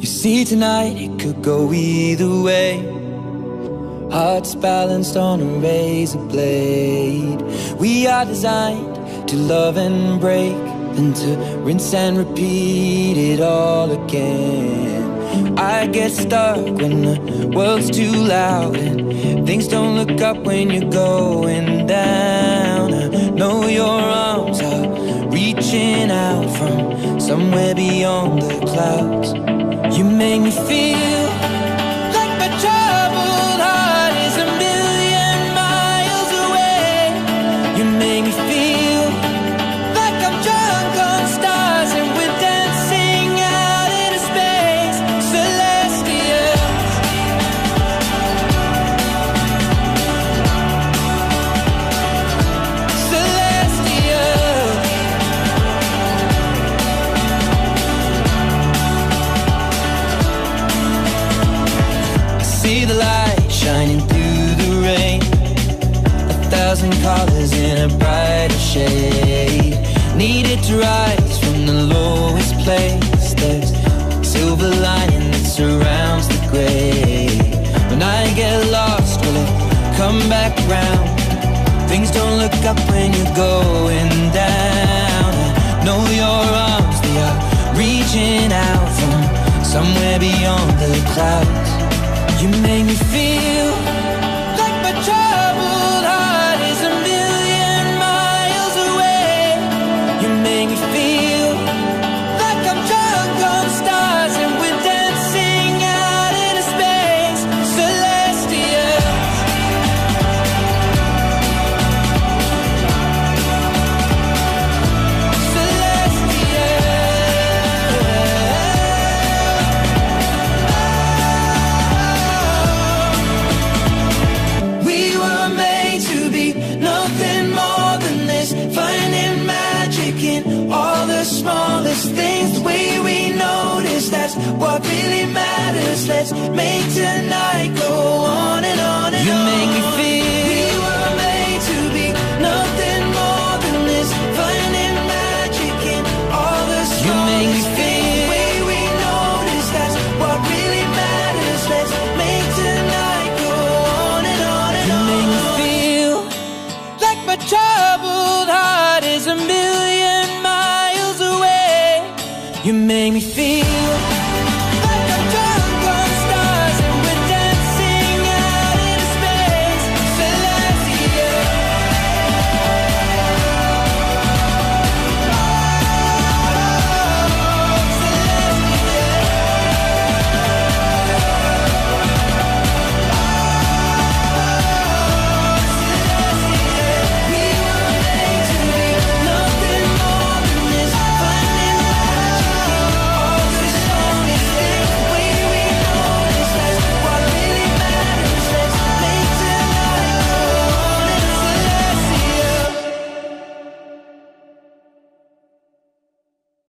You see tonight it could go either way. Hearts balanced on a razor blade. We are designed to love and break Then to rinse and repeat it all again. I get stuck when the world's too loud And things don't look up when you're going down. I know your arms are reaching out from somewhere beyond the clouds you make me feel the light shining through the rain. A thousand colors in a brighter shade. Needed to rise from the lowest place. There's silver lining that surrounds the gray. When I get lost, will it come back round? Things don't look up when you're going down. I know your arms, they are reaching out from somewhere beyond the clouds. You make me feel what really matters. Let's make tonight go on and on and you on. You make me feel we were made to be nothing more than this. Finding magic in all the stars. You make me feel. the way we notice. That's what really matters. Let's make tonight go on and on and on. You make me feel like my Troubled heart is a million miles away. You make me feel